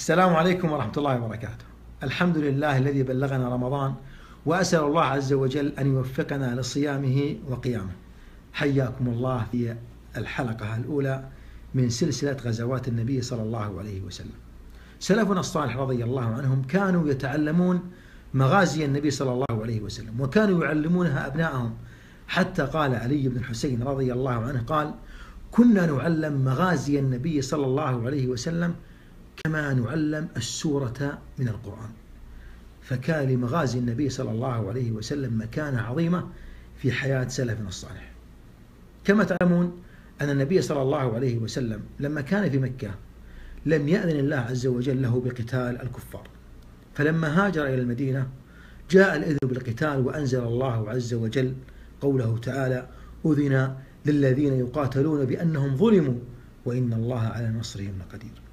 السلام عليكم ورحمة الله وبركاته. الحمد لله الذي بلغنا رمضان وأسأل الله عز وجل أن يوفقنا لصيامه وقيامه. حياكم الله في الحلقة الأولى من سلسلة غزوات النبي صلى الله عليه وسلم. سلفنا الصالح رضي الله عنهم كانوا يتعلمون مغازي النبي صلى الله عليه وسلم وكانوا يعلمونها أبنائهم حتى قال علي بن الحسين رضي الله عنه قال كنا نعلم مغازي النبي صلى الله عليه وسلم كما نعلم السورة من القرآن. فكان لمغازي النبي صلى الله عليه وسلم مكانة عظيمة في حياة سلفنا الصالح. كما تعلمون أن النبي صلى الله عليه وسلم لما كان في مكة لم يأذن الله عز وجل له بقتال الكفار. فلما هاجر إلى المدينة جاء الإذن بالقتال وأنزل الله عز وجل قوله تعالى أذن للذين يقاتلون بأنهم ظلموا وإن الله على نصرهم لقدير.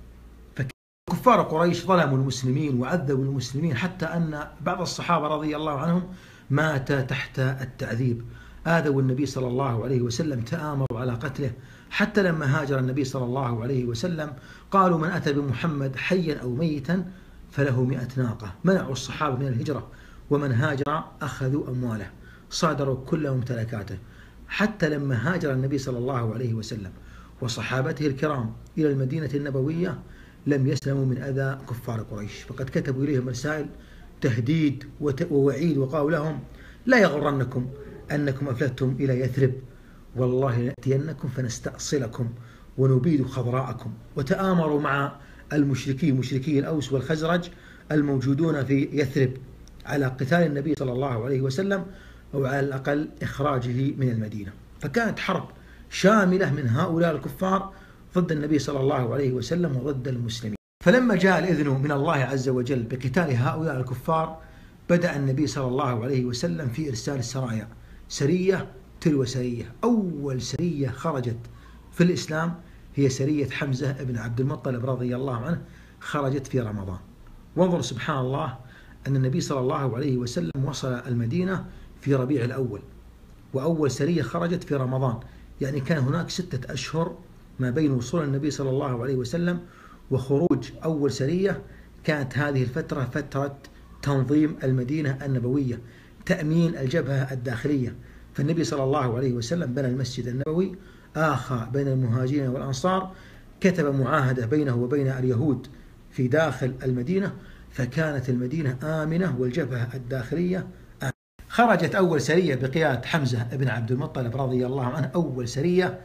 كفار قريش ظلموا المسلمين وعذبوا المسلمين حتى أن بعض الصحابة رضي الله عنهم مات تحت التعذيب آذوا النبي صلى الله عليه وسلم تآمروا على قتله. حتى لما هاجر النبي صلى الله عليه وسلم قالوا من أتى بمحمد حيا أو ميتا فله مئة ناقة. منعوا الصحابة من الهجرة ومن هاجر أخذوا أمواله. صادروا كل ممتلكاته. حتى لما هاجر النبي صلى الله عليه وسلم وصحابته الكرام إلى المدينة النبوية لم يسلموا من أذى كفار قريش. فقد كتبوا إليهم رسائل تهديد ووعيد وقالوا لهم لا يغرنكم أنكم أفلتم إلى يثرب. والله نأتينكم فنستأصلكم ونبيد خضراءكم وتآمروا مع المشركين مشركي الأوس والخزرج الموجودون في يثرب على قتال النبي صلى الله عليه وسلم أو على الأقل إخراجه من المدينة. فكانت حرب شاملة من هؤلاء الكفار ضد النبي صلى الله عليه وسلم وضد المسلمين. فلما جاء الإذن من الله عز وجل بقتال هؤلاء الكفار بدأ النبي صلى الله عليه وسلم في إرسال السرايا سرية تلو سرية. أول سرية خرجت في الإسلام هي سرية حمزة بن عبد المطلب رضي الله عنه خرجت في رمضان. وانظر سبحان الله أن النبي صلى الله عليه وسلم وصل المدينة في ربيع الأول وأول سرية خرجت في رمضان. يعني كان هناك ستة أشهر ما بين وصول النبي صلى الله عليه وسلم وخروج أول سرية كانت هذه الفترة فترة تنظيم المدينة النبوية تأمين الجبهة الداخلية فالنبي صلى الله عليه وسلم بنى المسجد النبوي آخى بين المهاجرين والأنصار كتب معاهدة بينه وبين اليهود في داخل المدينة فكانت المدينة آمنة والجبهة الداخلية آمنة. خرجت أول سرية بقيادة حمزة بن عبد المطلب رضي الله عنه أول سرية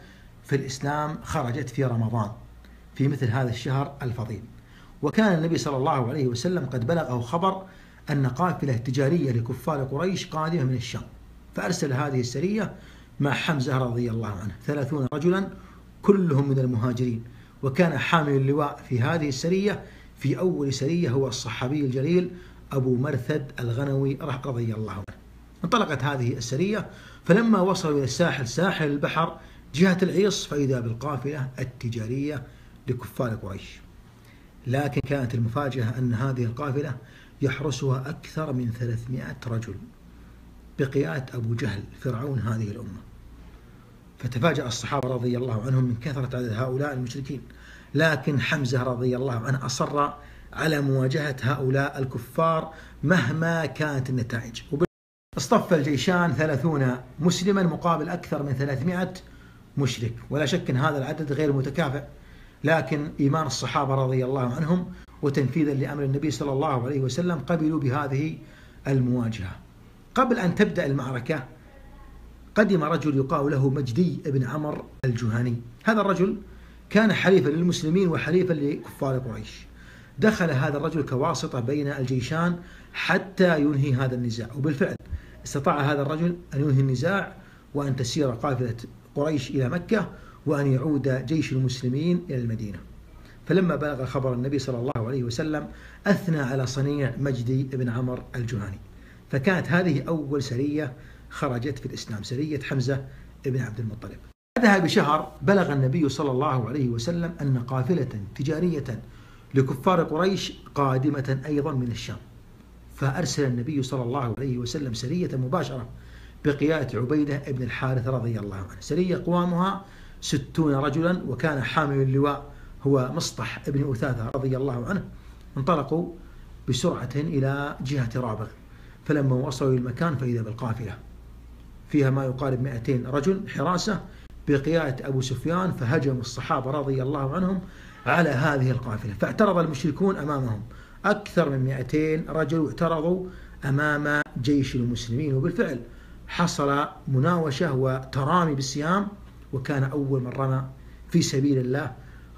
في الإسلام خرجت في رمضان في مثل هذا الشهر الفضيل. وكان النبي صلى الله عليه وسلم قد بلغه خبر أن قافلة تجارية لكفار قريش قادمة من الشام فأرسل هذه السرية مع حمزة رضي الله عنه ثلاثون رجلا كلهم من المهاجرين. وكان حامل اللواء في هذه السرية في أول سرية هو الصحابي الجليل أبو مرثد الغنوي رضي الله عنه. انطلقت هذه السرية فلما وصلوا إلى الساحل ساحل البحر جهة العيص فإذا بالقافلة التجارية لكفار قريش. لكن كانت المفاجأة أن هذه القافلة يحرسها أكثر من 300 رجل بقيادة أبو جهل فرعون هذه الأمة. فتفاجأ الصحابة رضي الله عنهم من كثرة عدد هؤلاء المشركين. لكن حمزة رضي الله عنه أصر على مواجهة هؤلاء الكفار مهما كانت النتائج. اصطف الجيشان ثلاثون مسلما مقابل أكثر من ثلاثمائة مشرك. ولا شك أن هذا العدد غير متكافئ. لكن إيمان الصحابة رضي الله عنهم وتنفيذا لأمر النبي صلى الله عليه وسلم قبلوا بهذه المواجهة. قبل أن تبدأ المعركة قدم رجل يقال له مجدي بن عمر الجهني. هذا الرجل كان حليفا للمسلمين وحليفا لكفار قريش. دخل هذا الرجل كواسطة بين الجيشان حتى ينهي هذا النزاع. وبالفعل استطاع هذا الرجل أن ينهي النزاع وأن تسير قافلة قريش إلى مكة وأن يعود جيش المسلمين إلى المدينة. فلما بلغ خبر النبي صلى الله عليه وسلم أثنى على صنيع مجدي بن عمر الجهاني فكانت هذه أول سرية خرجت في الإسلام سرية حمزة بن عبد المطلب. بعدها بشهر بلغ النبي صلى الله عليه وسلم أن قافلة تجارية لكفار قريش قادمة أيضا من الشام. فأرسل النبي صلى الله عليه وسلم سرية مباشرة بقيادة عبيدة بن الحارث رضي الله عنه. سرية قوامها ستون رجلا وكان حامل اللواء هو مصطح بن أثاثة رضي الله عنه. انطلقوا بسرعة إلى جهة رابغ فلما وصلوا المكان فإذا بالقافلة. فيها ما يقارب 200 رجل حراسة بقيادة أبو سفيان فهجم الصحابة رضي الله عنهم على هذه القافلة. فاعترض المشركون أمامهم. أكثر من 200 رجل اعترضوا أمام جيش المسلمين. وبالفعل حصل مناوشة وترامي بالسهام وكان أول من رمى في سبيل الله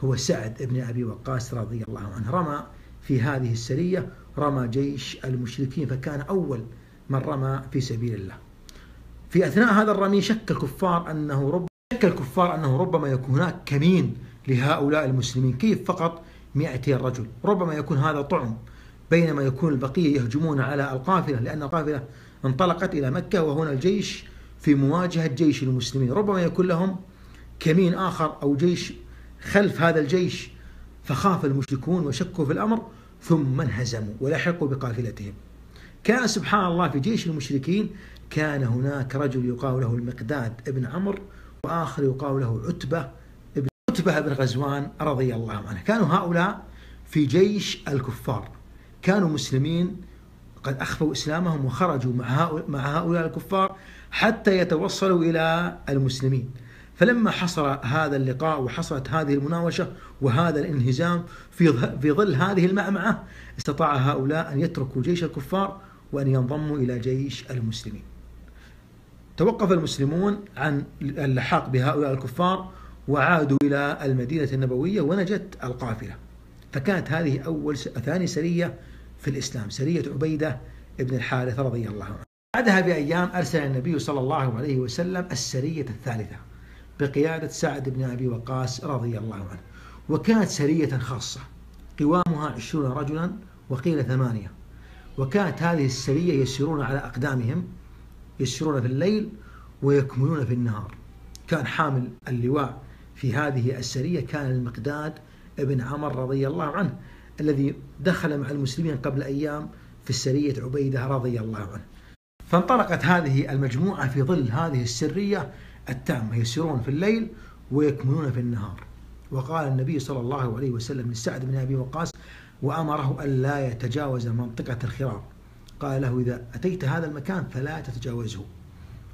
هو سعد بن أبي وقاص رضي الله عنه. رمى في هذه السرية رمى جيش المشركين فكان أول من رمى في سبيل الله. في أثناء هذا الرمي شك الكفار أنه رب شك الكفار أنه ربما يكون هناك كمين لهؤلاء المسلمين. كيف فقط 200 رجل ربما يكون هذا طعم بينما يكون البقية يهجمون على القافلة لأن القافلة انطلقت إلى مكة وهنا الجيش في مواجهة جيش المسلمين. ربما يكون لهم كمين آخر أو جيش خلف هذا الجيش فخاف المشركون وشكوا في الأمر ثم انهزموا ولحقوا بقافلتهم. كان سبحان الله في جيش المشركين كان هناك رجل يقال له المقداد ابن عمرو وآخر يقال له عتبة ابن عتبة بن غزوان رضي الله عنه. كانوا هؤلاء في جيش الكفار. كانوا مسلمين قد أخفوا إسلامهم وخرجوا مع هؤلاء الكفار حتى يتوصلوا إلى المسلمين. فلما حصل هذا اللقاء وحصلت هذه المناوشة وهذا الانهزام في في ظل هذه المعمعة استطاع هؤلاء أن يتركوا جيش الكفار وأن ينضموا إلى جيش المسلمين. توقف المسلمون عن اللحاق بهؤلاء الكفار وعادوا إلى المدينة النبوية ونجت القافلة. فكانت هذه أول ثاني سرية في الإسلام. سرية عبيدة ابن الحارث رضي الله عنه. بعدها بأيام أرسل النبي صلى الله عليه وسلم السرية الثالثة بقيادة سعد بن أبي وقاص رضي الله عنه. وكانت سرية خاصة. قوامها عشرون رجلا وقيل ثمانية. وكانت هذه السرية يسيرون على أقدامهم يسيرون في الليل ويكملون في النهار. كان حامل اللواء في هذه السرية كان المقداد ابن عمر رضي الله عنه. الذي دخل مع المسلمين قبل أيام في السرية عبيدة رضي الله عنه. فانطلقت هذه المجموعة في ظل هذه السرية التامة يسيرون في الليل ويكمنون في النهار. وقال النبي صلى الله عليه وسلم لسعد بن أبي وقاص وأمره ألا يتجاوز منطقة الخراب. قال له إذا أتيت هذا المكان فلا تتجاوزه.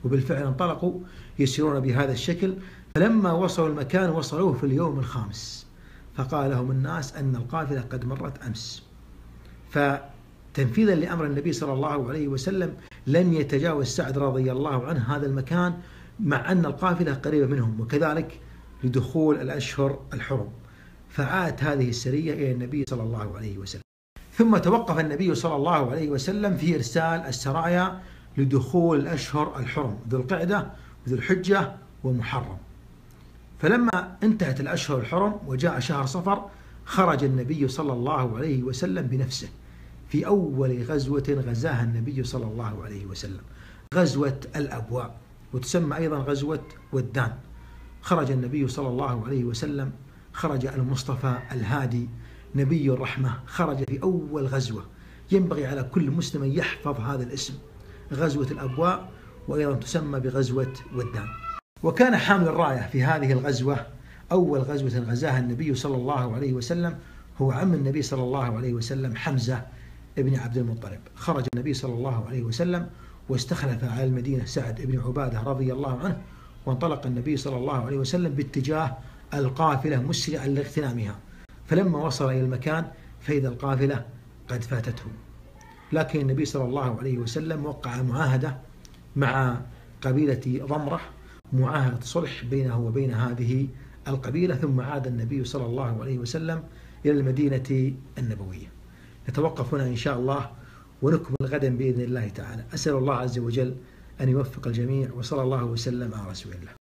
وبالفعل انطلقوا يسيرون بهذا الشكل. فلما وصلوا المكان وصلوه في اليوم الخامس. فقال لهم الناس أن القافلة قد مرت أمس. فتنفيذا لأمر النبي صلى الله عليه وسلم لم يتجاوز سعد رضي الله عنه هذا المكان مع أن القافلة قريبة منهم وكذلك لدخول الأشهر الحرم. فعادت هذه السرية إلى النبي صلى الله عليه وسلم. ثم توقف النبي صلى الله عليه وسلم في إرسال السرايا لدخول الأشهر الحرم ذو القعدة وذو الحجة ومحرم. فلما انتهت الأشهر الحرم وجاء شهر صفر خرج النبي صلى الله عليه وسلم بنفسه. في أول غزوة غزاها النبي صلى الله عليه وسلم. غزوة الأبواء وتسمى أيضا غزوة ودان. خرج النبي صلى الله عليه وسلم خرج المصطفى الهادي نبي الرحمة خرج في أول غزوة. ينبغي على كل مسلم أن يحفظ هذا الاسم. غزوة الأبواء وأيضا تسمى بغزوة ودان. وكان حامل الراية في هذه الغزوة أول غزوة غزاها النبي صلى الله عليه وسلم هو عم النبي صلى الله عليه وسلم حمزة ابن عبد المطلب. خرج النبي صلى الله عليه وسلم واستخلف على المدينة سعد بن عبادة رضي الله عنه وانطلق النبي صلى الله عليه وسلم باتجاه القافلة مسرعا لاغتنامها. فلما وصل إلى المكان فإذا القافلة قد فاتته. لكن النبي صلى الله عليه وسلم وقع معاهدة مع قبيلة ضمرة معاهدة صلح بينه وبين هذه القبيلة ثم عاد النبي صلى الله عليه وسلم إلى المدينة النبوية. نتوقف هنا إن شاء الله ونكمل غدا بإذن الله تعالى. أسأل الله عز وجل أن يوفق الجميع وصلى الله وسلم على رسول الله.